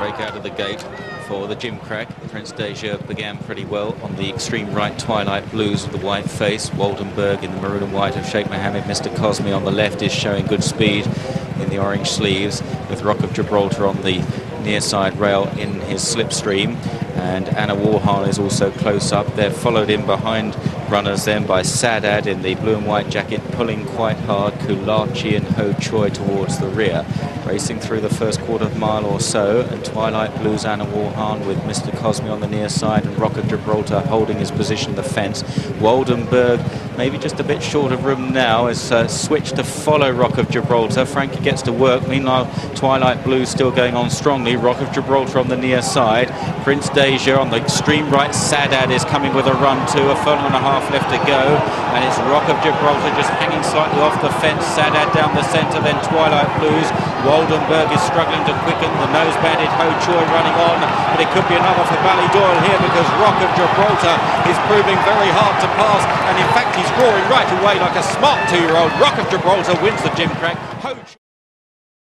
break out of the gate for the Gimcrack. Prince Deja began pretty well on the extreme right Twilight Blues with the white face. Waldenberg in the maroon and white of Sheikh Mohammed. Mr. Cosme on the left is showing good speed in the orange sleeves with Rock of Gibraltar on the near side rail in his slipstream. And Anna Warhol is also close up. They're followed in behind runners then by Sadad in the blue and white jacket pulling quite hard. Kulachi and Ho Choi towards the rear racing through the first quarter of mile or so and Twilight Blues Anna Warhan with Mr. Cosme on the near side and Rock of Gibraltar holding his position the fence. Waldenberg maybe just a bit short of room now has uh, switched to follow Rock of Gibraltar. Frankie gets to work. Meanwhile, Twilight Blues still going on strongly. Rock of Gibraltar on the near side. Prince Deja on the extreme right. Sadad is coming with a run too. A furlong and a half left to go. And it's Rock of Gibraltar just hanging slightly off the fence. Sadad down the centre. Then Twilight Blues. Waldenberg is struggling to quicken. The nose banded Ho Choi running on. But it could be another for Ballydoyle here because Rock of Gibraltar is proving very hard to pass. And in fact, he's roaring right away like a smart two-year-old. Rock of Gibraltar wins the Gimcrack.